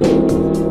you